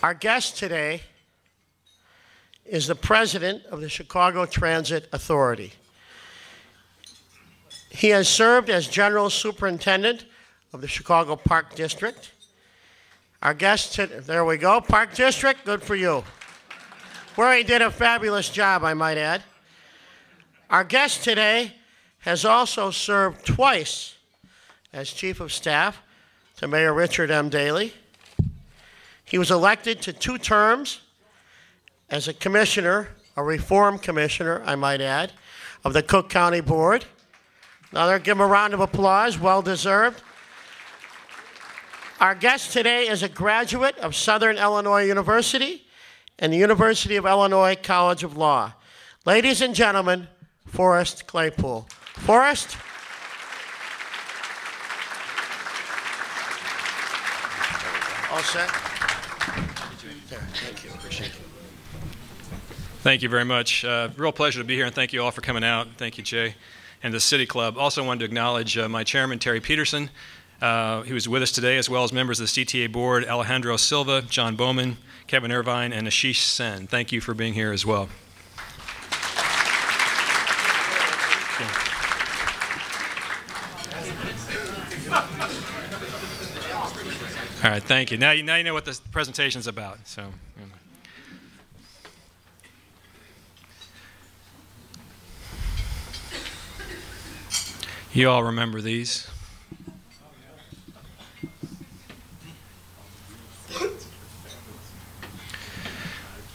Our guest today is the president of the Chicago Transit Authority. He has served as general superintendent of the Chicago Park District. Our guest, today there we go, Park District, good for you. Where he did a fabulous job, I might add. Our guest today has also served twice as chief of staff to Mayor Richard M. Daley. He was elected to two terms as a commissioner, a reform commissioner, I might add, of the Cook County Board. Another, give him a round of applause, well deserved. Our guest today is a graduate of Southern Illinois University and the University of Illinois College of Law. Ladies and gentlemen, Forrest Claypool. Forrest? All set? Thank you. Appreciate it. Thank you very much. Uh, real pleasure to be here, and thank you all for coming out. Thank you, Jay, and the City Club. Also wanted to acknowledge uh, my chairman, Terry Peterson, uh, who is with us today, as well as members of the CTA board, Alejandro Silva, John Bowman, Kevin Irvine, and Ashish Sen. Thank you for being here as well. All right, thank you. Now you, now you know what this presentation is about. So. You all remember these.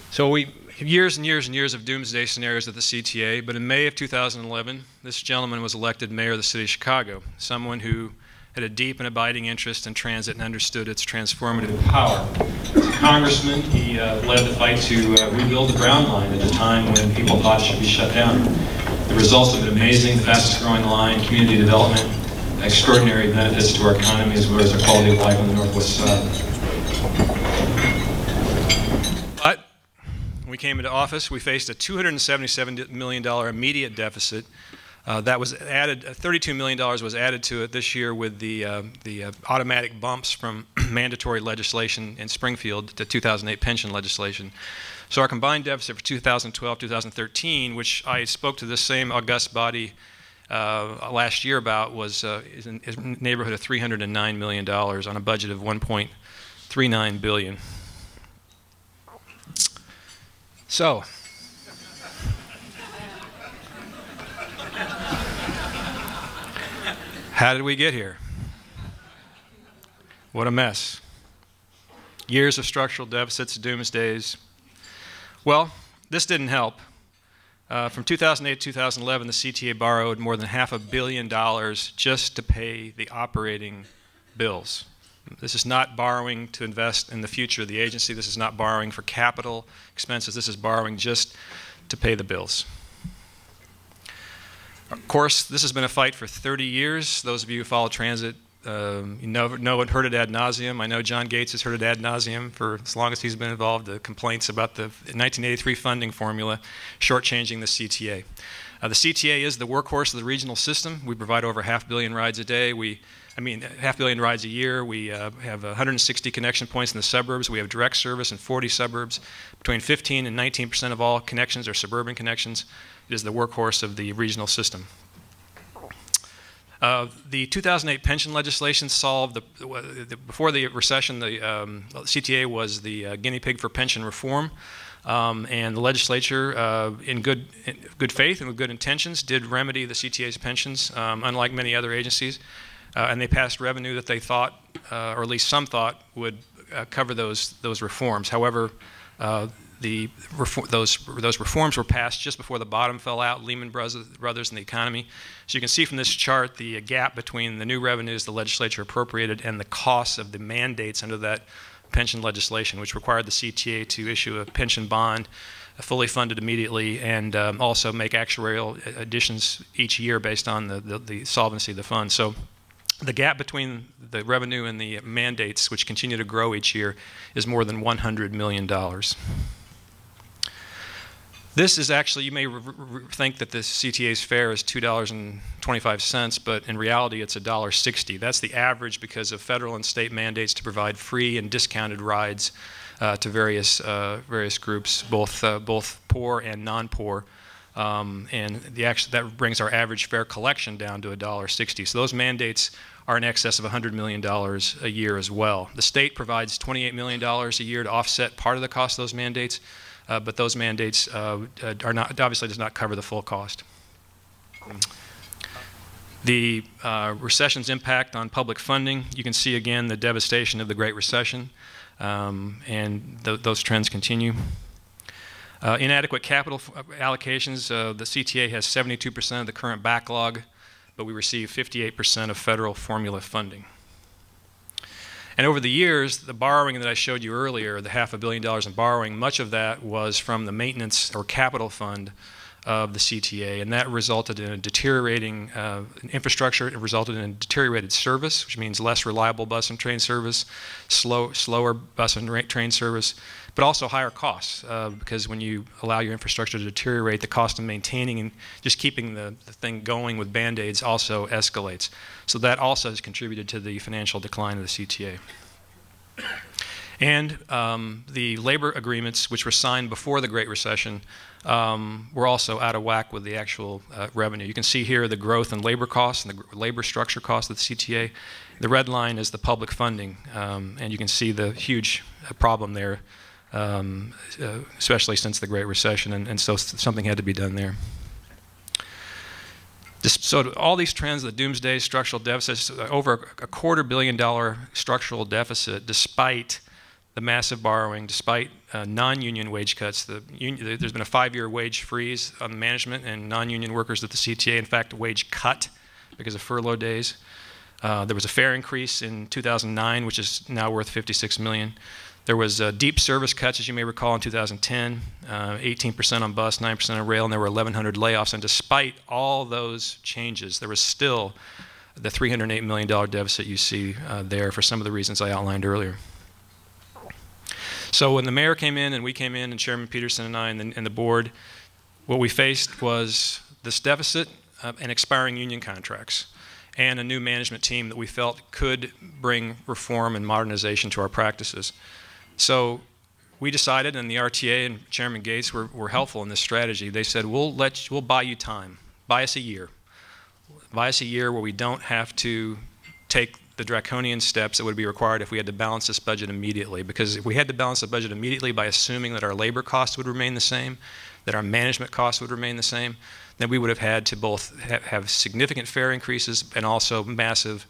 So we years and years and years of doomsday scenarios at the CTA, but in May of 2011, this gentleman was elected mayor of the city of Chicago, someone who had a deep and abiding interest in transit and understood its transformative power. As a congressman, he uh, led the fight to uh, rebuild the Brown Line at a time when people thought it should be shut down. The results have been amazing, the fastest growing line, community development, extraordinary benefits to our economy as well as our quality of life on the Northwest side. But when we came into office, we faced a $277 million immediate deficit uh, that was added, uh, $32 million was added to it this year with the, uh, the uh, automatic bumps from mandatory legislation in Springfield to 2008 pension legislation. So our combined deficit for 2012 2013, which I spoke to this same august body uh, last year about, was uh, is in, is in neighborhood of $309 million on a budget of 1.39 billion. So, How did we get here? What a mess. Years of structural deficits, doomsdays. Days. Well, this didn't help. Uh, from 2008 to 2011, the CTA borrowed more than half a billion dollars just to pay the operating bills. This is not borrowing to invest in the future of the agency. This is not borrowing for capital expenses. This is borrowing just to pay the bills. Of course, this has been a fight for 30 years. Those of you who follow transit um, you know, know it heard it ad nauseum. I know John Gates has heard it ad nauseum for as long as he's been involved. The complaints about the 1983 funding formula shortchanging the CTA. Uh, the CTA is the workhorse of the regional system. We provide over half a billion rides a day. We, I mean, half a billion rides a year. We uh, have 160 connection points in the suburbs. We have direct service in 40 suburbs. Between 15 and 19 percent of all connections are suburban connections. It is the workhorse of the regional system. Uh, the 2008 pension legislation solved the, the before the recession. The um, CTA was the uh, guinea pig for pension reform, um, and the legislature, uh, in good in good faith and with good intentions, did remedy the CTA's pensions, um, unlike many other agencies, uh, and they passed revenue that they thought, uh, or at least some thought, would uh, cover those those reforms. However, the those, those reforms were passed just before the bottom fell out, Lehman Brothers, and the economy. So you can see from this chart the gap between the new revenues the legislature appropriated and the costs of the mandates under that pension legislation, which required the CTA to issue a pension bond fully funded immediately and um, also make actuarial additions each year based on the, the, the solvency of the fund. So the gap between the revenue and the mandates, which continue to grow each year, is more than $100 million. This is actually, you may think that the CTA's fare is $2.25, but in reality it's $1.60. That's the average because of federal and state mandates to provide free and discounted rides uh, to various, uh, various groups, both, uh, both poor and non-poor. Um, and the actual, that brings our average fare collection down to $1.60. So those mandates are in excess of $100 million a year as well. The state provides $28 million a year to offset part of the cost of those mandates. Uh, but those mandates uh, uh, are not, obviously does not cover the full cost. The uh, recession's impact on public funding, you can see again the devastation of the Great Recession, um, and th those trends continue. Uh, inadequate capital allocations, the CTA has 72% of the current backlog, but we receive 58% of federal formula funding. And over the years, the borrowing that I showed you earlier, the half a billion dollars in borrowing, much of that was from the maintenance or capital fund of the CTA, and that resulted in a deteriorating uh, infrastructure. It resulted in a deteriorated service, which means less reliable bus and train service, slow, slower bus and train service, but also higher costs uh, because when you allow your infrastructure to deteriorate, the cost of maintaining and just keeping the, the thing going with band-aids also escalates. So that also has contributed to the financial decline of the CTA. And um, the labor agreements, which were signed before the Great Recession, um, were also out of whack with the actual uh, revenue. You can see here the growth in labor costs and the labor structure costs of the CTA. The red line is the public funding, um, and you can see the huge uh, problem there um, uh, especially since the Great Recession, and, and, so something had to be done there. so all these trends, the doomsday structural deficits, over a quarter billion dollar structural deficit, despite the massive borrowing, despite uh, non-union wage cuts. The there's been a five-year wage freeze on management and non-union workers at the CTA. In fact, a wage cut because of furlough days. Uh, there was a fare increase in 2009, which is now worth 56 million. There was uh, deep service cuts, as you may recall, in 2010, 18% uh, on bus, 9% on rail, and there were 1,100 layoffs. And despite all those changes, there was still the $308 million deficit you see uh, there for some of the reasons I outlined earlier. So when the mayor came in and we came in, and Chairman Peterson and I and the, and the board, what we faced was this deficit and expiring union contracts and a new management team that we felt could bring reform and modernization to our practices. So we decided, and the RTA and Chairman Gates were, were helpful in this strategy. They said, we'll, let you, we'll buy you time. Buy us a year. Buy us a year where we don't have to take the draconian steps that would be required if we had to balance this budget immediately. Because if we had to balance the budget immediately by assuming that our labor costs would remain the same, that our management costs would remain the same, then we would have had to both have significant fare increases and also massive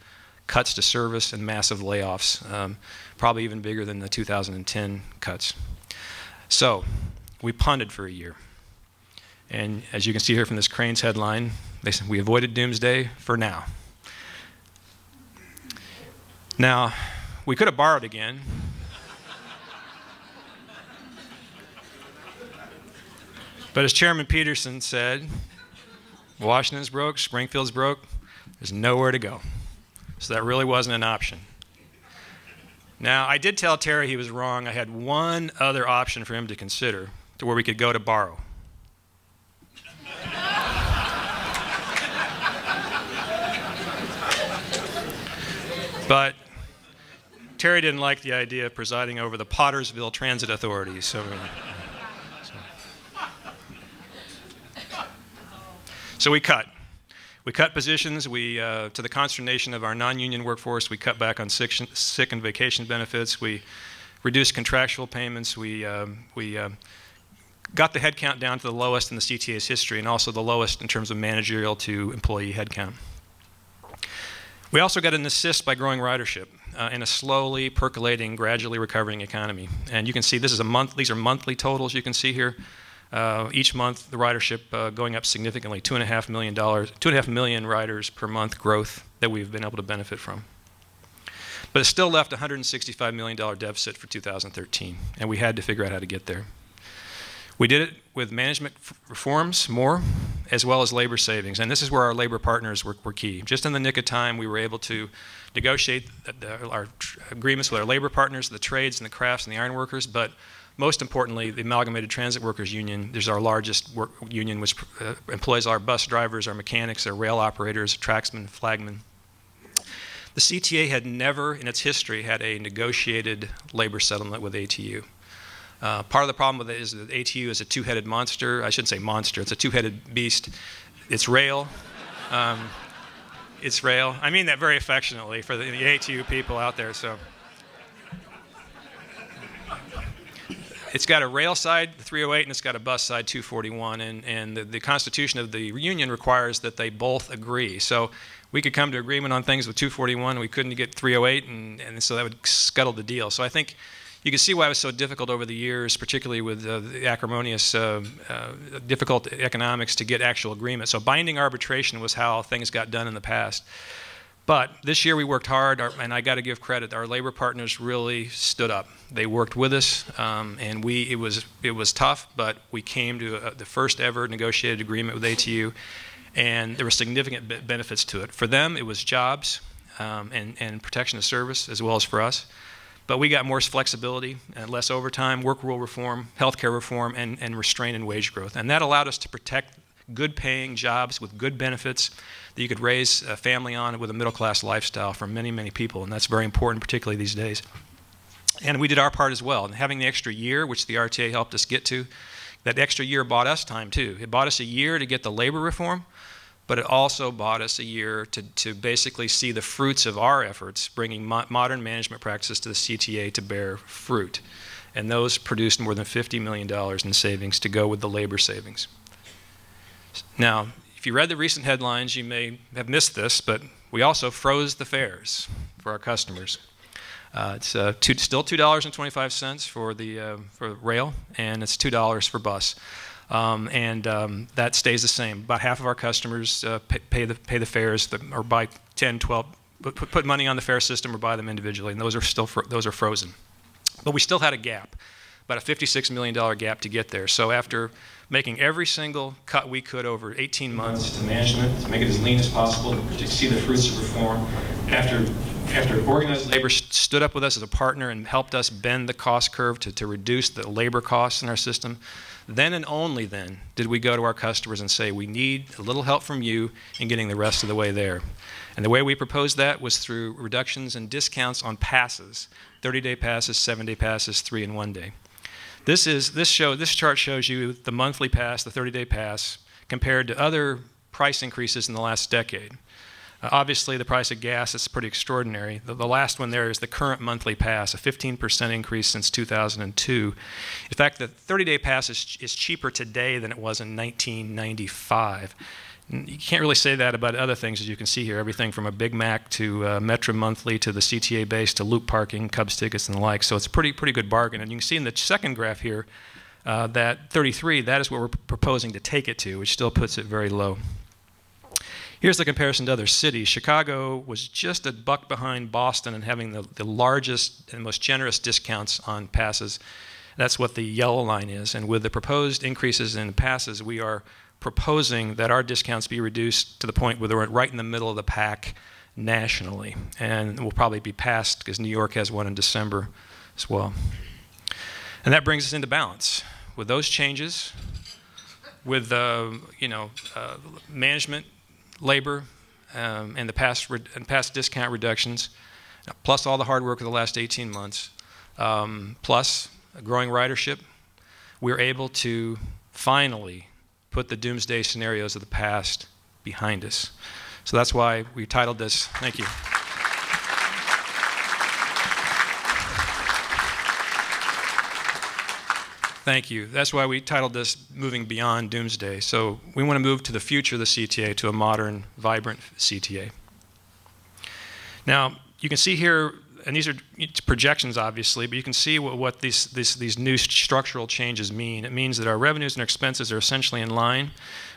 cuts to service and massive layoffs, um, probably even bigger than the 2010 cuts. So we punted for a year. And as you can see here from this Crain's headline, they said, we avoided doomsday for now. Now, we could have borrowed again. but as Chairman Peterson said, Washington's broke, Springfield's broke, there's nowhere to go. So that really wasn't an option. Now, I did tell Terry he was wrong. I had one other option for him to consider to where we could go to borrow. but Terry didn't like the idea of presiding over the Pottersville Transit Authority, so. Uh, so. so we cut. We cut positions. We, uh, to the consternation of our non-union workforce, we cut back on sick, sick and vacation benefits. We reduced contractual payments. We, um, we uh, got the headcount down to the lowest in the CTA's history and also the lowest in terms of managerial to employee headcount. We also got an assist by growing ridership uh, in a slowly percolating, gradually recovering economy. And you can see this is a month, these are monthly totals you can see here. Uh, each month, the ridership uh, going up significantly, two and a half million dollars, two and a half million riders per month growth that we've been able to benefit from. But it still left a $165 million deficit for 2013, and we had to figure out how to get there. We did it with management reforms more, as well as labor savings, and this is where our labor partners were, were key. Just in the nick of time, we were able to negotiate the, the, our agreements with our labor partners, the trades and the crafts and the ironworkers, but most importantly, the Amalgamated Transit Workers Union is our largest work union, which uh, employs our bus drivers, our mechanics, our rail operators, tracksmen, flagmen. The CTA had never in its history had a negotiated labor settlement with ATU. Uh, part of the problem with it is that ATU is a two-headed monster. I shouldn't say monster. It's a two-headed beast. It's rail. Um, it's rail. I mean that very affectionately for the, the ATU people out there. So. It's got a rail side, 308, and it's got a bus side, 241. And, and the, the, Constitution of the Union requires that they both agree. So we could come to agreement on things with 241, we couldn't get 308, and, and so that would scuttle the deal. So I think you can see why it was so difficult over the years, particularly with uh, the acrimonious, uh, uh, difficult economics to get actual agreement. So binding arbitration was how things got done in the past. But this year we worked hard, and I got to give credit. Our labor partners really stood up. They worked with us, um, and we it was it was tough, but we came to a, the first ever negotiated agreement with ATU, and there were significant benefits to it. For them, it was jobs um, and and protection of service, as well as for us. But we got more flexibility and less overtime, work rule reform, healthcare reform, and, and restraint in wage growth. And that allowed us to protect good paying jobs with good benefits that you could raise a family on with a middle class lifestyle for many, many people. And that's very important, particularly these days. And we did our part as well. And having the extra year, which the RTA helped us get to, that extra year bought us time too. It bought us a year to get the labor reform, but it also bought us a year to, to basically see the fruits of our efforts bringing mo modern management practices to the CTA to bear fruit. And those produced more than $50 million in savings to go with the labor savings. Now, if you read the recent headlines, you may have missed this, but we also froze the fares for our customers. Uh, it's uh, two, still $2.25 for the uh, for rail, and it's $2 for bus. Um, and um, that stays the same. About half of our customers uh, pay, pay, the, pay the fares or buy 10, 12, put, put money on the fare system or buy them individually, and those are still those are frozen. But we still had a gap, about a $56 million gap to get there. So after making every single cut we could over 18 months to management to make it as lean as possible to see the fruits of reform. After, after organized labor stood up with us as a partner and helped us bend the cost curve to, to reduce the labor costs in our system, then and only then did we go to our customers and say, we need a little help from you in getting the rest of the way there. And the way we proposed that was through reductions and discounts on passes 30 day passes, 7 day passes, 3 and 1 day. This is this show this chart shows you the monthly pass, the 30-day pass, compared to other price increases in the last decade. Uh, obviously, the price of gas is pretty extraordinary. The, the, last one there is the current monthly pass, a 15% increase since 2002. In fact, the 30-day pass is, is cheaper today than it was in 1995. You can't really say that about other things, as you can see here. Everything from a Big Mac to uh, Metro Monthly to the CTA base to loop parking, Cubs tickets, and the like. So it's a pretty, pretty good bargain. And you can see in the second graph here uh, that 33, that is what we're proposing to take it to, which still puts it very low. Here's the comparison to other cities. Chicago was just a buck behind Boston in having the, the largest and most generous discounts on passes. That's what the yellow line is. And with the proposed increases in passes, we are proposing that our discounts be reduced to the point where we're right in the middle of the pack nationally. And will probably be passed because New York has one in December as well. And that brings us into balance. With those changes, with uh, you know uh, management, labor, um, and the past and past discount reductions, plus all the hard work of the last 18 months, um, plus a growing ridership, we're able to finally put the doomsday scenarios of the past behind us. So that's why we titled this. Thank you. Thank you. That's why we titled this Moving Beyond Doomsday. So we want to move to the future of the CTA, to a modern, vibrant CTA. Now, you can see here and these are projections, obviously, but you can see what, what these, these, these new structural changes mean. It means that our revenues and expenses are essentially in line,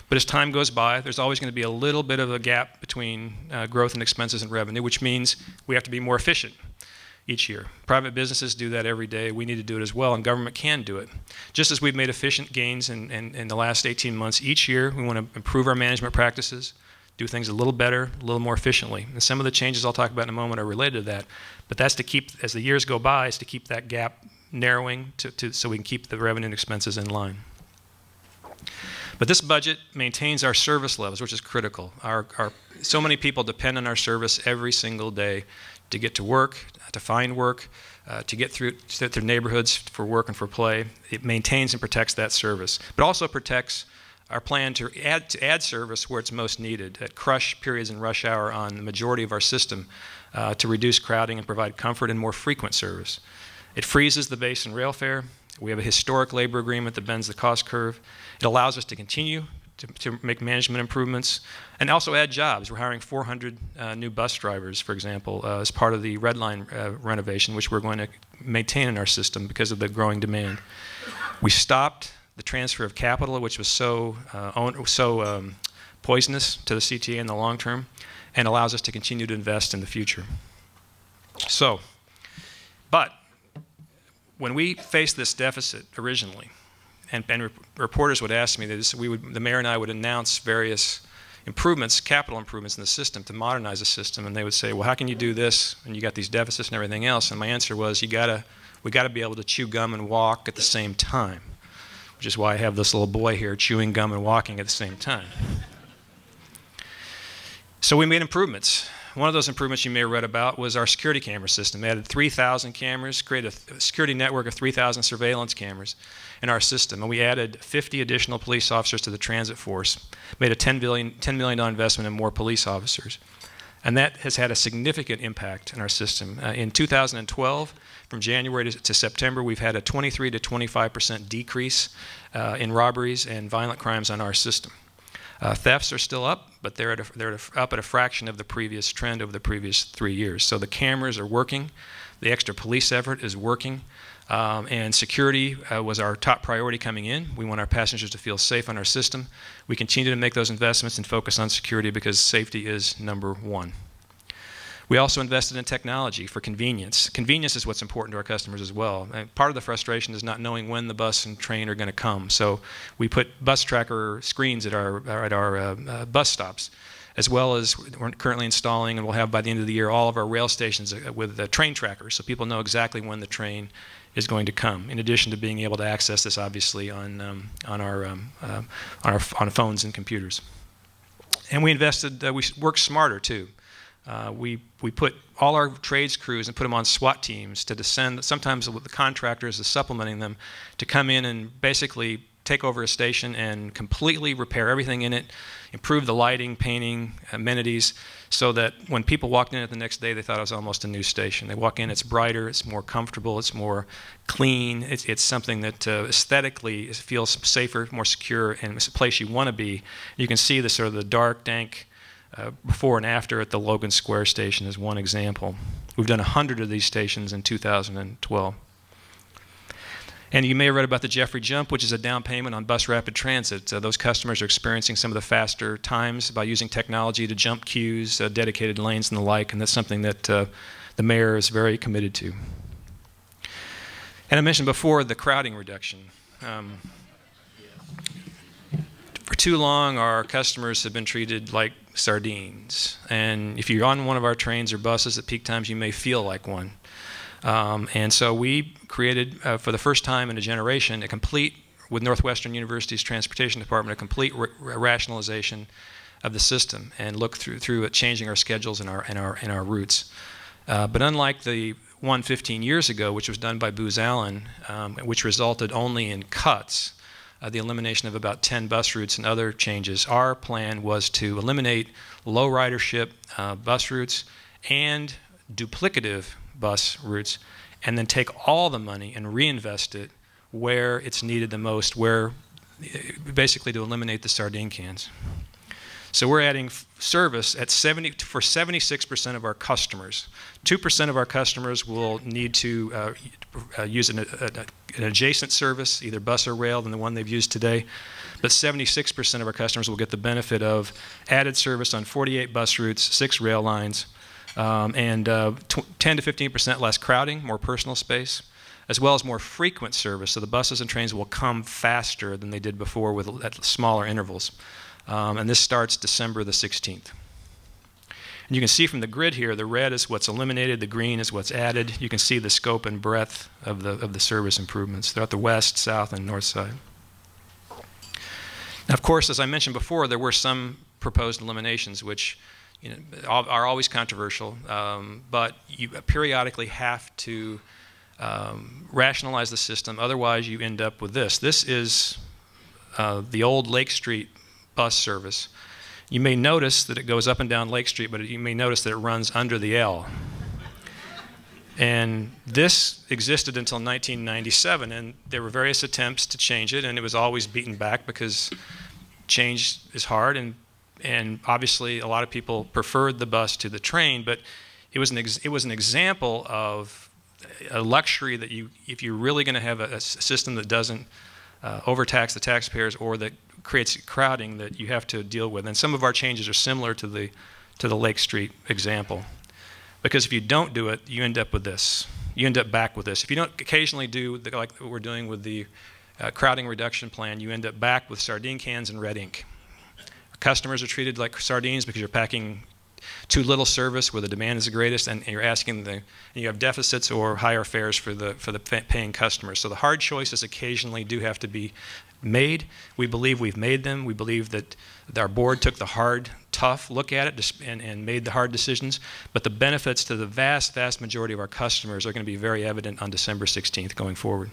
but as time goes by, there's always going to be a little bit of a gap between uh, growth and expenses and revenue, which means we have to be more efficient each year. Private businesses do that every day. We need to do it as well, and government can do it. Just as we've made efficient gains in, in, in the last 18 months, each year we want to improve our management practices, do things a little better, a little more efficiently. And some of the changes I'll talk about in a moment are related to that. But that's to keep, as the years go by, is to keep that gap narrowing to, to, so we can keep the revenue and expenses in line. But this budget maintains our service levels, which is critical. Our, our, so many people depend on our service every single day to get to work, to find work, uh, to get through to their neighborhoods for work and for play. It maintains and protects that service, but also protects our plan to add, to add service where it's most needed, at crush periods and rush hour on the majority of our system uh, to reduce crowding and provide comfort and more frequent service. It freezes the base and rail fare. We have a historic labor agreement that bends the cost curve. It allows us to continue to, to make management improvements and also add jobs. We're hiring 400 uh, new bus drivers, for example, uh, as part of the Red Line uh, renovation, which we're going to maintain in our system because of the growing demand. We stopped the transfer of capital, which was so, uh, so um, poisonous to the CTA in the long term, and allows us to continue to invest in the future. So, but when we faced this deficit originally, and, and reporters would ask me this, we would, the mayor and I would announce various improvements, capital improvements in the system to modernize the system, and they would say, "Well, how can you do this? And you got these deficits and everything else." And my answer was, "You gotta, we got to be able to chew gum and walk at the same time." Which is why I have this little boy here chewing gum and walking at the same time. so we made improvements. One of those improvements you may have read about was our security camera system. We added 3,000 cameras, created a security network of 3,000 surveillance cameras in our system. And we added 50 additional police officers to the transit force, made a $10, billion, $10 million investment in more police officers. And that has had a significant impact in our system. Uh, in 2012, from January to, to, September, we've had a 23 to 25 percent decrease uh, in robberies and violent crimes on our system. Uh, thefts are still up, but they're, at a, they're at a, up at a fraction of the previous trend over the previous three years. So the cameras are working. The extra police effort is working. Um, and security uh, was our top priority coming in. We want our passengers to feel safe on our system. We continue to make those investments and focus on security because safety is number one. We also invested in technology for convenience. Convenience is what's important to our customers as well. And part of the frustration is not knowing when the bus and train are going to come. So we put bus tracker screens at our, at our uh, uh, bus stops, as well as we're currently installing and we'll have by the end of the year all of our rail stations uh, with the train trackers so people know exactly when the train is going to come, in addition to being able to access this obviously on, um, on, our, um, uh, on, our, on phones and computers. And we invested, uh, we worked smarter too. Uh, we, we put all our trades crews and put them on SWAT teams to descend, sometimes with the contractors is supplementing them, to come in and basically take over a station and completely repair everything in it, improve the lighting, painting, amenities, so that when people walked in it the next day, they thought it was almost a new station. They walk in, it's brighter, it's more comfortable, it's more clean, it's, it's something that uh, aesthetically feels safer, more secure, and it's a place you want to be. You can see the sort of the dark, dank, uh, before and after at the Logan Square station is one example. We've done 100 of these stations in 2012. And you may have read about the Jeffery Jump, which is a down payment on bus rapid transit. Uh, those customers are experiencing some of the faster times by using technology to jump queues, uh, dedicated lanes, and the like, and that's something that uh, the mayor is very committed to. And I mentioned before the crowding reduction. Um, too long, our customers have been treated like sardines. And if you're on one of our trains or buses at peak times, you may feel like one. Um, and so we created, uh, for the first time in a generation, a complete, with Northwestern University's transportation department, a complete rationalization of the system and look through, through at changing our schedules and our, and our, and our routes. Uh, but unlike the one 15 years ago, which was done by Booz Allen, um, which resulted only in cuts, uh, the elimination of about 10 bus routes and other changes. Our plan was to eliminate low ridership uh, bus routes and duplicative bus routes, and then take all the money and reinvest it where it's needed the most, where basically to eliminate the sardine cans. So we're adding service at 70 for 76% of our customers. 2% of our customers will need to uh, uh, use an, a, an, adjacent service, either bus or rail, than the one they've used today. But 76% of our customers will get the benefit of added service on 48 bus routes, six rail lines, um, and uh, 10 to 15% less crowding, more personal space as well as more frequent service. So the buses and trains will come faster than they did before with at smaller intervals. Um, and this starts December the 16th. And you can see from the grid here, the red is what's eliminated, the green is what's added. You can see the scope and breadth of the, of the service improvements throughout the west, south, and north side. Now, of course, as I mentioned before, there were some proposed eliminations which you know, are always controversial, um, but you periodically have to um, rationalize the system. Otherwise, you end up with this. This is uh, the old Lake Street bus service. You may notice that it goes up and down Lake Street, but you may notice that it runs under the L. And this existed until 1997, and there were various attempts to change it, and it was always beaten back because change is hard, and, and obviously a lot of people preferred the bus to the train, but it was an, it was an example of a luxury that you, if you're really going to have a, a, system that doesn't uh, overtax the taxpayers or that creates crowding that you have to deal with. And some of our changes are similar to the, to the Lake Street example. Because if you don't do it, you end up with this. You end up back with this. If you don't occasionally do the, like what we're doing with the uh, crowding reduction plan, you end up back with sardine cans and red ink. Customers are treated like sardines because you're packing too little service where the demand is the greatest, and you're asking the, and you have deficits or higher fares for the for the paying customers. So the hard choices occasionally do have to be made. We believe we've made them. We believe that our board took the hard, tough look at it and, and made the hard decisions. But the benefits to the vast, vast majority of our customers are going to be very evident on December 16th going forward.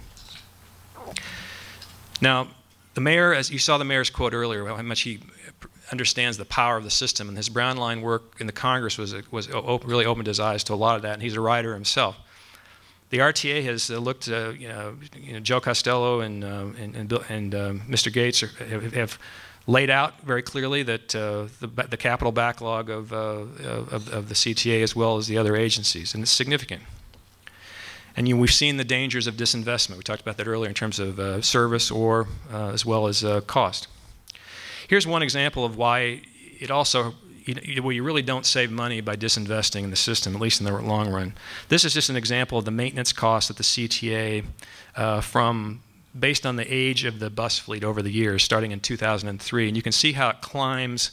Now, the mayor, as you saw the mayor's quote earlier, how much he understands the power of the system, and his brown line work in the Congress was, was really opened his eyes to a lot of that, and he's a writer himself the RTA has uh, looked, uh, you, know, you know, Joe Costello and, uh, and, and, and Mr. Um, Gates are, have, have, laid out very clearly that uh, the, the, capital backlog of, uh, of, of, the CTA as well as the other agencies, and it's significant. And you we've seen the dangers of disinvestment. We talked about that earlier in terms of uh, service or as well as cost. Here's one example of why it also you, well, you really don't save money by disinvesting in the system, at least in the long run. This is just an example of the maintenance costs at the CTA uh, from based on the age of the bus fleet over the years, starting in 2003. And you can see how it climbs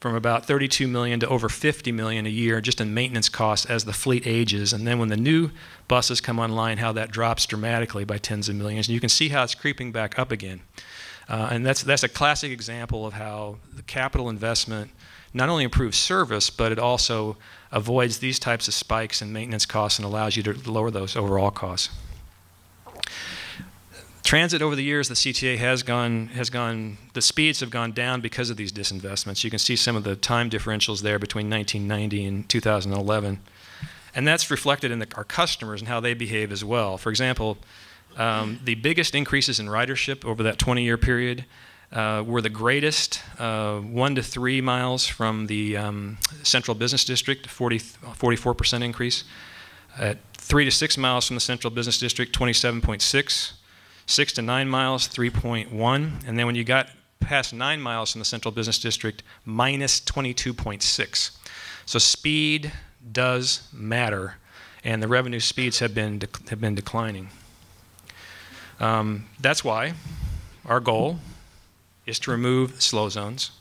from about 32 million to over 50 million a year just in maintenance costs as the fleet ages. And then when the new buses come online, how that drops dramatically by tens of millions. And you can see how it's creeping back up again. Uh, and that's, that's a classic example of how the capital investment not only improves service, but it also avoids these types of spikes in maintenance costs and allows you to lower those overall costs. Transit over the years, the CTA has gone, has gone, the speeds have gone down because of these disinvestments. You can see some of the time differentials there between 1990 and 2011. And that's reflected in the, our customers and how they behave as well. For example, um, the biggest increases in ridership over that 20 year period uh, were the greatest, uh, one to three miles from the um, central business district, 40, 44% increase. At three to six miles from the central business district, 27.6. Six to nine miles, 3.1. And then when you got past nine miles from the central business district, minus 22.6. So speed does matter, and the revenue speeds have been, have been declining. Um, that's why our goal is to remove slow zones,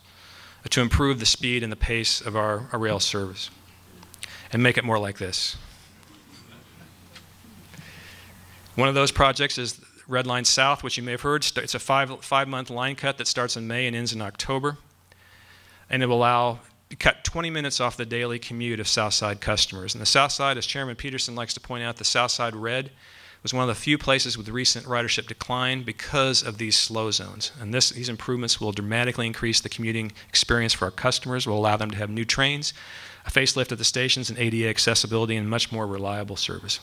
uh, to improve the speed and the pace of our, our rail service, and make it more like this. One of those projects is Red Line South, which you may have heard. It's a five, five month line cut that starts in May and ends in October. And it will allow cut 20 minutes off the daily commute of Southside customers. And the Southside, as Chairman Peterson likes to point out, the Southside Red was one of the few places with recent ridership decline because of these slow zones. And this, these improvements will dramatically increase the commuting experience for our customers, will allow them to have new trains, a facelift at the stations, and ADA accessibility, and much more reliable service.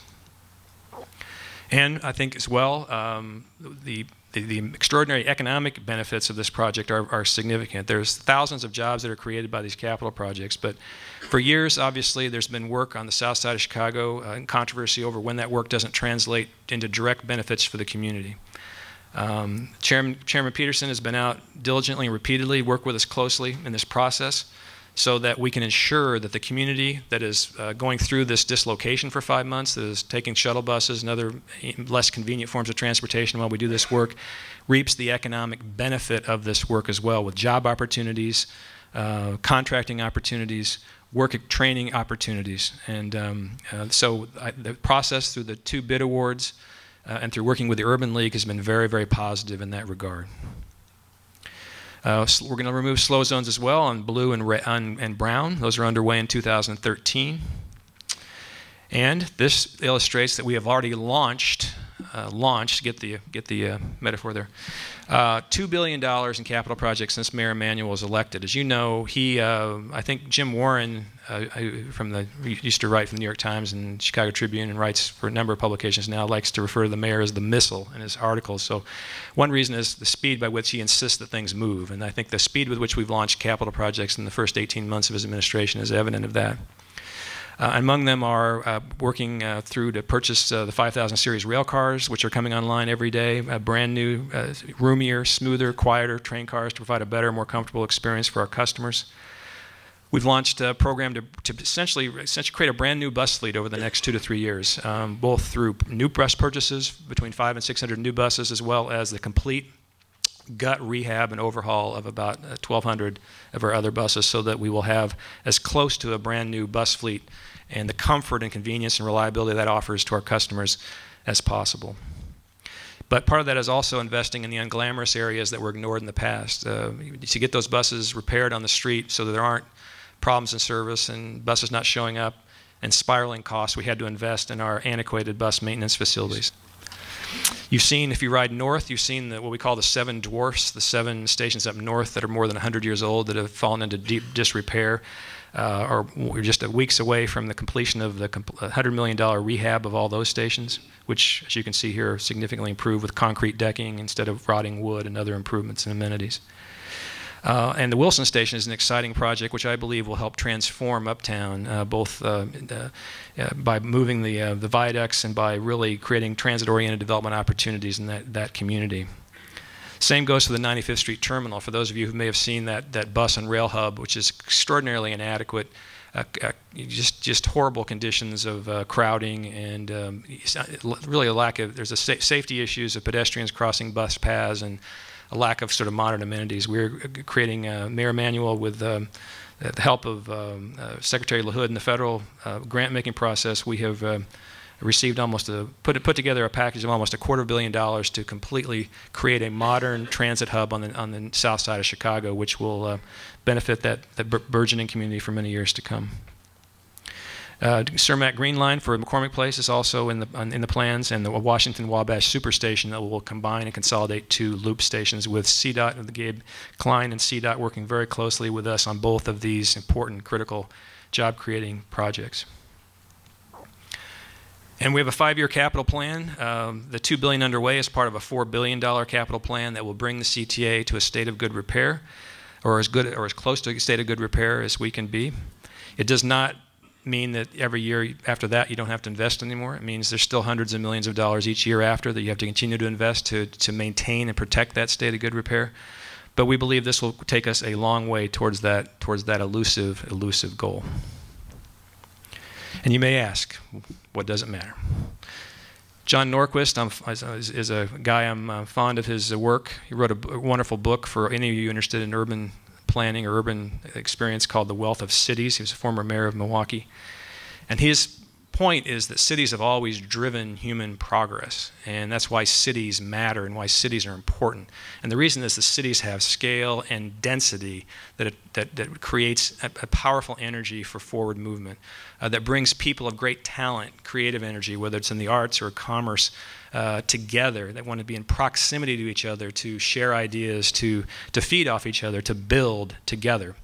And I think as well, um, the the, the, extraordinary economic benefits of this project are, are, significant. There's thousands of jobs that are created by these capital projects, but for years, obviously, there's been work on the south side of Chicago uh, and controversy over when that work doesn't translate into direct benefits for the community. Um, Chairman, Chairman Peterson has been out diligently and repeatedly, worked with us closely in this process so that we can ensure that the community that is uh, going through this dislocation for five months, that is taking shuttle buses and other eh, less convenient forms of transportation while we do this work, reaps the economic benefit of this work as well with job opportunities, uh, contracting opportunities, work training opportunities. And um, uh, so I, the process through the two bid awards uh, and through working with the Urban League has been very, very positive in that regard. Uh, we're going to remove slow zones as well on blue and, on, and brown. Those are underway in 2013. And this illustrates that we have already launched, uh, launched, get the, get the uh, metaphor there, uh, $2 billion in capital projects since Mayor Emanuel was elected. As you know, he, uh, I think Jim Warren, uh, from the, used to write from the New York Times and Chicago Tribune and writes for a number of publications now, likes to refer to the mayor as the missile in his articles. So one reason is the speed by which he insists that things move. And I think the speed with which we've launched capital projects in the first 18 months of his administration is evident of that. Uh, among them are uh, working uh, through to purchase uh, the 5000 series rail cars, which are coming online every day, brand new, uh, roomier, smoother, quieter train cars to provide a better, more comfortable experience for our customers. We've launched a program to, to essentially, essentially create a brand new bus fleet over the next two to three years, um, both through new bus purchases, between five and 600 new buses, as well as the complete gut rehab and overhaul of about 1,200 uh, of our other buses so that we will have as close to a brand new bus fleet and the comfort and convenience and reliability that offers to our customers as possible. But part of that is also investing in the unglamorous areas that were ignored in the past. Uh, to get those buses repaired on the street so that there aren't problems in service and buses not showing up and spiraling costs, we had to invest in our antiquated bus maintenance facilities. You've seen, if you ride north, you've seen the, what we call the seven dwarfs, the seven stations up north that are more than 100 years old that have fallen into deep disrepair. Uh, or we're just weeks away from the completion of the $100 million rehab of all those stations, which, as you can see here, significantly improved with concrete decking instead of rotting wood and other improvements and amenities. Uh, and the Wilson Station is an exciting project which I believe will help transform Uptown, uh, both uh, uh by moving the, uh, the viaducts and by really creating transit-oriented development opportunities in that, that community. Same goes for the 95th Street Terminal. For those of you who may have seen that, that bus and rail hub, which is extraordinarily inadequate, uh, uh, just just horrible conditions of uh, crowding and um, really a lack of there's a sa safety issues of pedestrians crossing bus paths and a lack of sort of modern amenities. We're creating a Mayor Emanuel with um, the help of um, uh, Secretary LaHood in the federal uh, grant making process. We have uh, received almost a put put together a package of almost a quarter billion dollars to completely create a modern transit hub on the on the south side of Chicago, which will uh, benefit that that burgeoning community for many years to come. Uh, Cermak Green Line for McCormick Place is also in the in the plans, and the Washington Wabash Superstation that will combine and consolidate two loop stations with CDOT Gabe Klein and CDOT working very closely with us on both of these important, critical, job-creating projects. And we have a five-year capital plan. Um, the two billion underway is part of a four billion dollar capital plan that will bring the CTA to a state of good repair, or as good or as close to a state of good repair as we can be. It does not mean that every year after that you don't have to invest anymore. It means there's still hundreds of millions of dollars each year after that you have to continue to invest to, to maintain and protect that state of good repair. But we believe this will take us a long way towards that, towards that elusive, elusive goal. And you may ask, what does it matter? John Norquist I'm, is, a guy I'm uh, fond of his work. He wrote a wonderful book for any of you interested in urban planning or urban experience called The Wealth of Cities. He was a former mayor of Milwaukee. And his point is that cities have always driven human progress, and that's why cities matter and why cities are important. And the reason is the cities have scale and density that, it, that, that creates a, a, powerful energy for forward movement, uh, that brings people of great talent, creative energy, whether it's in the arts or commerce, uh, together, that want to be in proximity to each other, to share ideas, to, to feed off each other, to build together.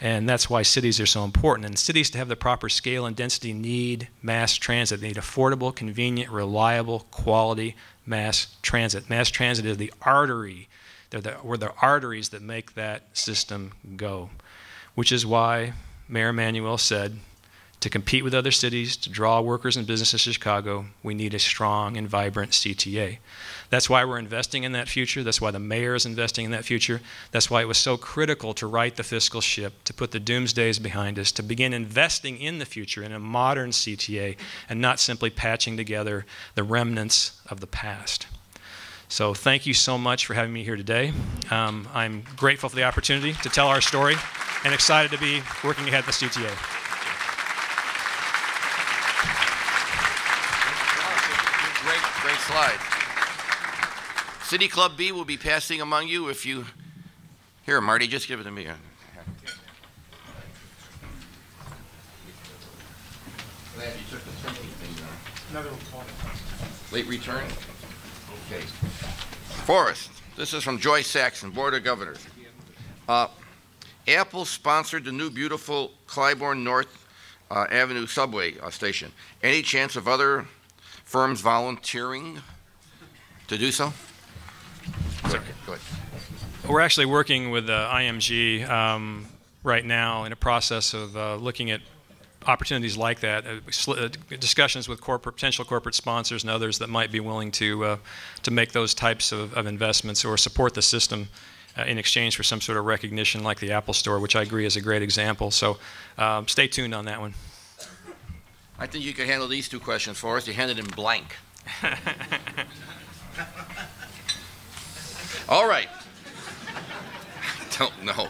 And that's why cities are so important. And cities, to have the proper scale and density, need mass transit. They need affordable, convenient, reliable, quality mass transit. Mass transit is the artery, they're the, or the arteries that make that system go, which is why Mayor Emanuel said to compete with other cities, to draw workers and businesses to Chicago, we need a strong and vibrant CTA. That's why we're investing in that future. That's why the mayor is investing in that future. That's why it was so critical to right the fiscal ship, to put the doomsdays behind us, to begin investing in the future in a modern CTA and not simply patching together the remnants of the past. So thank you so much for having me here today. Um, I'm grateful for the opportunity to tell our story and excited to be working ahead with the CTA. City Club B will be passing among you if you. Here, Marty, just give it to me. The. Late return? Okay. Forrest, this is from Joyce Saxon, Board of Governors. Uh, Apple sponsored the new beautiful Clybourn North uh, Avenue subway uh, station. Any chance of other firms volunteering to do so? Ahead. Go ahead. We're actually working with uh, IMG um, right now in a process of uh, looking at opportunities like that, uh, uh, discussions with corporate, potential corporate sponsors and others that might be willing to uh, to make those types of, of investments or support the system uh, in exchange for some sort of recognition, like the Apple Store, which I agree is a great example. So, um, stay tuned on that one. I think you could handle these two questions for us. You handed in blank. All right. Don't know.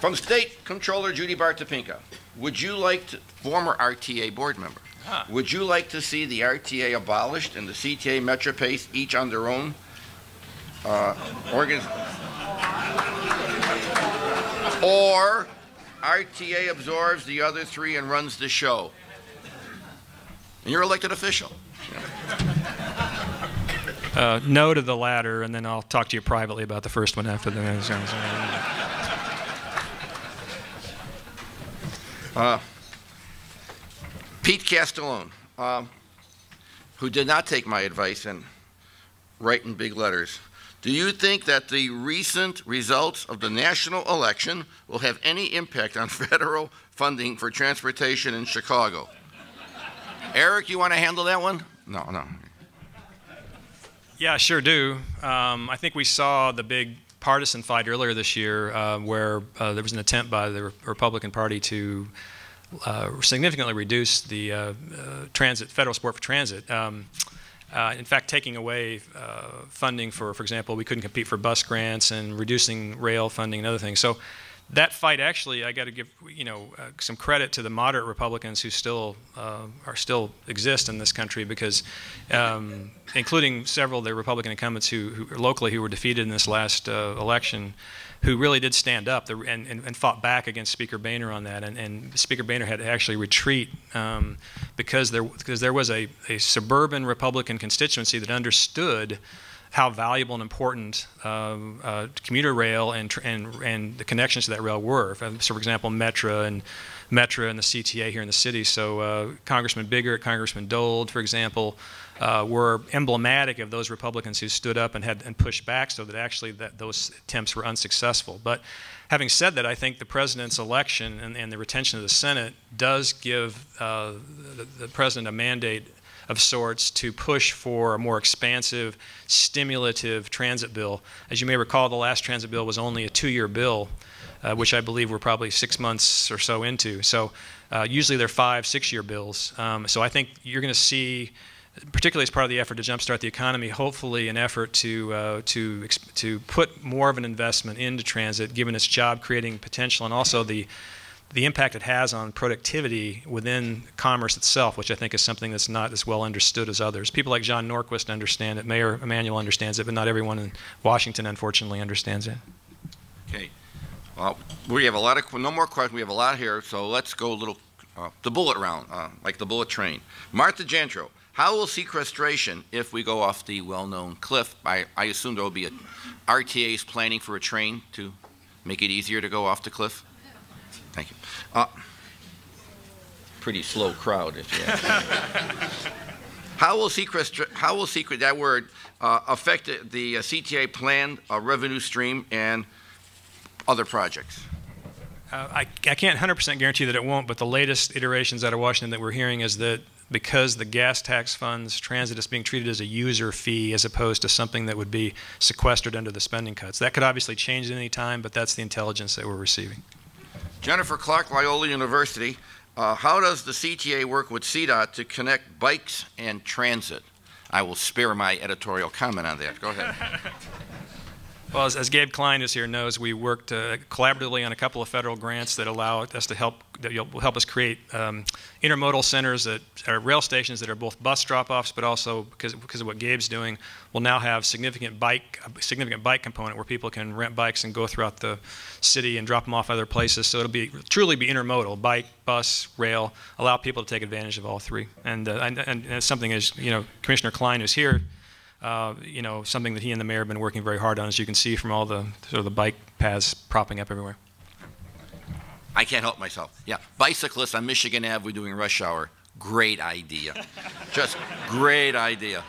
From State Controller Judy Baar Topinka, would you like to, former RTA board member, Ah. would you like to see the RTA abolished and the CTA Metra Pace each on their own uh, organ? Or RTA absorbs the other three and runs the show? And you're elected official. Uh, no to the latter, and then I'll talk to you privately about the first one after the. Pete Castellone, um, who did not take my advice and write in big letters. Do you think that the recent results of the national election will have any impact on federal funding for transportation in Chicago? Eric, you want to handle that one? No, no. Yeah, sure do. Um, I think we saw the big partisan fight earlier this year uh, where uh, there was an attempt by the Re- Republican Party to uh, significantly reduce the uh, uh, transit, federal support for transit. Um, uh, in fact, taking away funding for, for example, we couldn't compete for bus grants and reducing rail funding and other things. So that fight actually, I got to give you know uh, some credit to the moderate Republicans who still uh, are still exist in this country because, um, including several of the Republican incumbents who, who locally who were defeated in this last uh, election, who really did stand up and, and, and fought back against Speaker Boehner on that, and, and Speaker Boehner had to actually retreat um, because there because there was a, a suburban Republican constituency that understood how valuable and important um, uh, commuter rail and, and and the connections to that rail were. So, for example, Metra and Metra and the CTA here in the city. So, uh, Congressman Biggert, Congressman Dold, for example, uh, were emblematic of those Republicans who stood up and had and pushed back, so that actually that those attempts were unsuccessful. But having said that, I think the president's election and, and the retention of the Senate does give uh, the, the president a mandate of sorts to push for a more expansive, stimulative transit bill. As you may recall, the last transit bill was only a two-year bill, uh, which I believe we're probably six months or so into. So uh, usually they're five, six-year bills. Um, so I think you're going to see, particularly as part of the effort to jumpstart the economy, hopefully an effort to uh, to to put more of an investment into transit, given its job-creating potential and also the the impact it has on productivity within commerce itself, which I think is something that's not as well understood as others. People like John Norquist understand it, Mayor Emanuel understands it, but not everyone in Washington, unfortunately, understands it. Okay. Well, we have a lot of, no more questions. We have a lot here, so let's go a little, uh, the bullet round, uh, like the bullet train. Martha Jantro, how will sequestration, if we go off the well-known cliff, I, I assume there will be a, RTA's planning for a train to make it easier to go off the cliff? Thank you. Uh, pretty slow crowd, if you ask me. How will sequestra, how will secret, that word, uh, affect the- the uh, CTA planned uh, revenue stream and other projects? Uh, I, I can't 100% guarantee that it won't, but the latest iterations out of Washington that we're hearing is that because the gas tax funds, transit is being treated as a user fee as opposed to something that would be sequestered under the spending cuts. That could obviously change at any time, but that's the intelligence that we're receiving. Jennifer Clark, Loyola University. Uh, how does the CTA work with CDOT to connect bikes and transit? I will spare my editorial comment on that. Go ahead. Well, as, as Gabe Klein is here knows, we worked uh, collaboratively on a couple of federal grants that allow us to help that will help us create um, intermodal centers that are rail stations that are both bus drop-offs, but also because because of what Gabe's doing, we'll now have significant bike significant bike component where people can rent bikes and go throughout the city and drop them off other places. So it'll be truly be intermodal: bike, bus, rail. Allow people to take advantage of all three. And uh, and, and it's something as you know, Commissioner Klein is here. Uh, you know, something that he and the mayor have been working very hard on, as you can see from all the sort of the bike paths propping up everywhere. I can't help myself. Yeah, bicyclists on Michigan Ave We're doing rush hour. Great idea. Just great idea.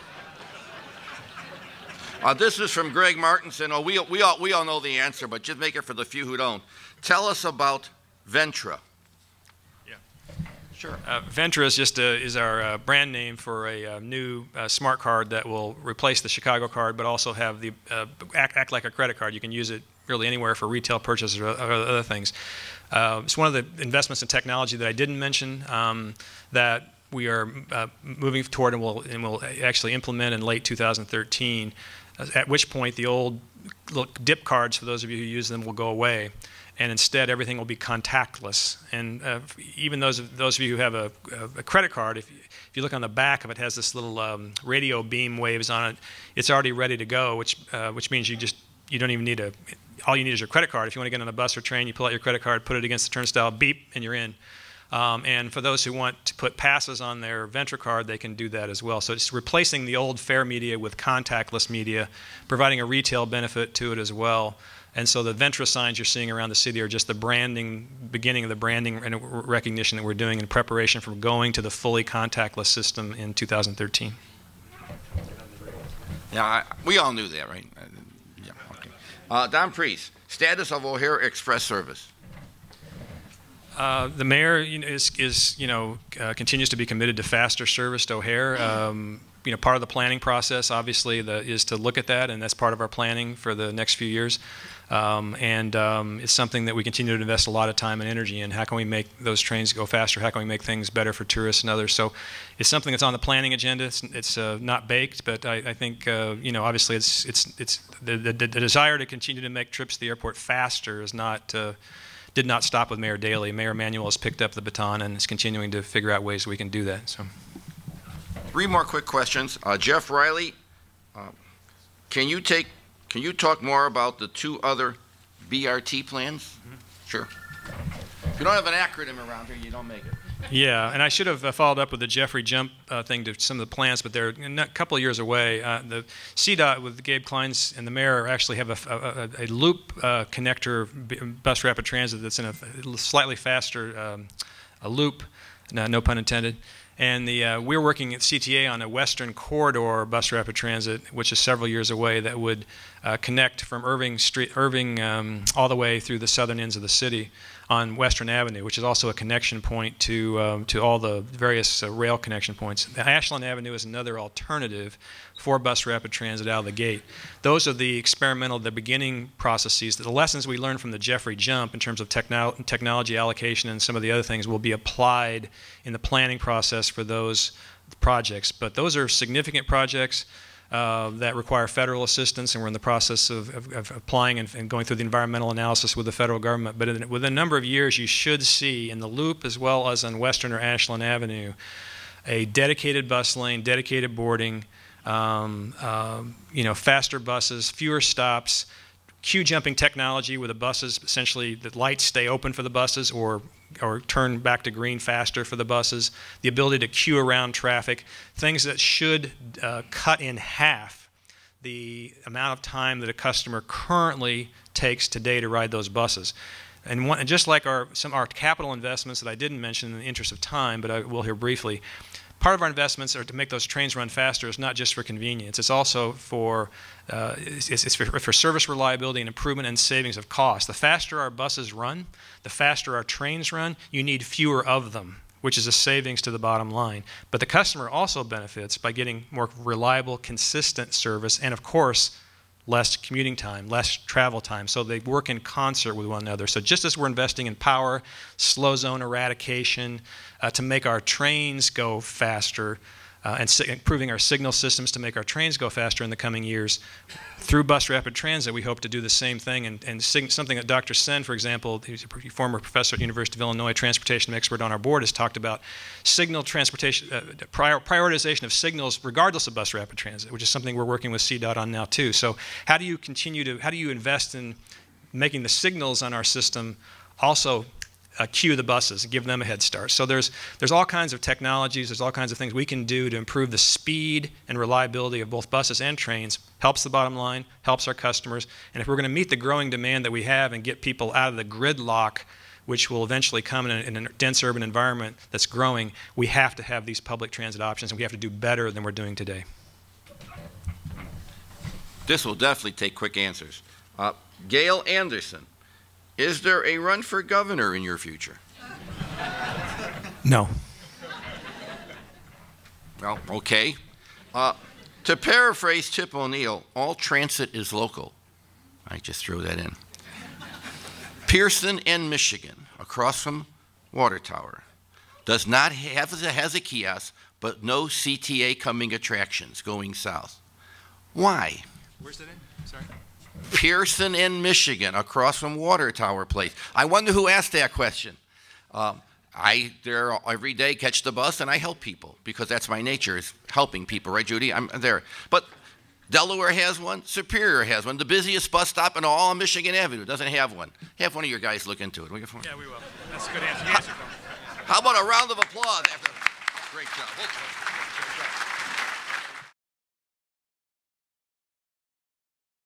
Uh, this is from Greg Martinson. Oh, we, we, all, we all know the answer, but just make it for the few who don't. Tell us about Ventra. Sure. Uh, just is our uh, brand name for a uh, new uh, smart card that will replace the Chicago card, but also have the uh, act, act, like a credit card. You can use it really anywhere for retail purchases or, other things. It's one of the investments in technology that I didn't mention um, that we are moving toward and will and will actually implement in late 2013. At which point the old dip cards, for those of you who use them, will go away and instead everything will be contactless. And uh, even those of, those of you who have a, a credit card, if you, if you look on the back of it, has this little um, radio beam waves on it. It's already ready to go, which uh, which means you just you don't even need a. All you need is your credit card. If you want to get on a bus or train, you pull out your credit card, put it against the turnstile, beep, and you're in. Um, and for those who want to put passes on their Ventra card, they can do that as well. So it's replacing the old fare media with contactless media, providing a retail benefit to it as well. And so the Ventra signs you're seeing around the city are just the branding, beginning of the branding and recognition that we're doing in preparation for going to the fully contactless system in 2013. Yeah, I, we all knew that, right? Uh, yeah, okay. Uh, Don Priest, status of O'Hare Express service. Uh, the mayor is, is you know, uh, continues to be committed to faster service to O'Hare. Um, you know, part of the planning process, obviously, the, is to look at that, and that's part of our planning for the next few years. Um, and um, it's something that we continue to invest a lot of time and energy in. How can we make those trains go faster? How can we make things better for tourists and others? So it's something that's on the planning agenda. It's, it's uh, not baked, but I, I think uh, you know obviously it's it's it's the, the, the, desire to continue to make trips to the airport faster is not. Uh, did not stop with Mayor Daley. Mayor Emanuel has picked up the baton and is continuing to figure out ways we can do that. So, three more quick questions. Uh, Jeff Riley, uh, can you take can you talk more about the two other BRT plans? Mm-hmm. Sure. If you don't have an acronym around here, you don't make it. Yeah, and I should have uh, followed up with the Jeffery Jump uh, thing to some of the plans, but they're a couple of years away. Uh, the CDOT with Gabe Kleins and the mayor actually have a, a, a loop uh, connector bus rapid transit that's in a slightly faster um, a loop, no, no pun intended, and the, uh, we're working at CTA on a Western Corridor bus rapid transit, which is several years away, that would uh, connect from Irving Street, Irving, um, all the way through the southern ends of the city on Western Avenue, which is also a connection point to um, to all the various uh, rail connection points. Ashland Avenue is another alternative for bus rapid transit out of the gate. Those are the experimental, the beginning processes. The lessons we learned from the Jeffery Jump in terms of techno technology allocation and some of the other things will be applied in the planning process for those projects. But those are significant projects. Uh, that require federal assistance, and we're in the process of, of, of applying and, and, going through the environmental analysis with the federal government. But in, within a number of years, you should see in the loop as well as on Western or Ashland Avenue a dedicated bus lane, dedicated boarding, um, uh, you know, faster buses, fewer stops, queue jumping technology where the buses essentially the lights stay open for the buses or or turn back to green faster for the buses, the ability to queue around traffic, things that should uh, cut in half the amount of time that a customer currently takes today to ride those buses. And, one, and just like our, some our capital investments that I didn't mention in the interest of time, but I will here briefly, part of our investments are to make those trains run faster is not just for convenience. It's also for uh, it's, it's for, for, service reliability and improvement and savings of cost. The faster our buses run, the faster our trains run, you need fewer of them, which is a savings to the bottom line. But the customer also benefits by getting more reliable, consistent service, and of course, less commuting time, less travel time. So they work in concert with one another. So just as we're investing in power, slow zone eradication, uh, to make our trains go faster, uh, and improving our signal systems to make our trains go faster in the coming years. Through Bus Rapid Transit, we hope to do the same thing. And, and something that Dr. Sen, for example, who's a former professor at University of Illinois, transportation expert on our board, has talked about signal transportation, uh, prior, prioritization of signals regardless of Bus Rapid Transit, which is something we're working with CDOT on now too. So how do you continue to, how do you invest in making the signals on our system also uh, cue the buses and give them a head start. So there's there's all kinds of technologies, there's all kinds of things we can do to improve the speed and reliability of both buses and trains. Helps the bottom line, helps our customers, and if we're going to meet the growing demand that we have and get people out of the gridlock, which will eventually come in a, in a dense urban environment that's growing, we have to have these public transit options, and we have to do better than we're doing today. This will definitely take quick answers. Uh, Gail Anderson, is there a run for governor in your future? No. Well, okay. Uh, to paraphrase Tip O'Neill, all transit is local. I just threw that in. Pearson and Michigan, across from Water Tower, does not have has a kiosk, but no CTA coming attractions going south. Why? Where's that in? Sorry. Pearson in Michigan, across from Water Tower Place. I wonder who asked that question. Um, I there every day catch the bus and I help people because that's my nature is helping people, right, Judy? I'm there. But Delaware has one, Superior has one. The busiest bus stop in all of Michigan Avenue doesn't have one. Have one of your guys look into it. will you? Yeah, we will. That's a good answer. How about a round of applause after great job. Great job.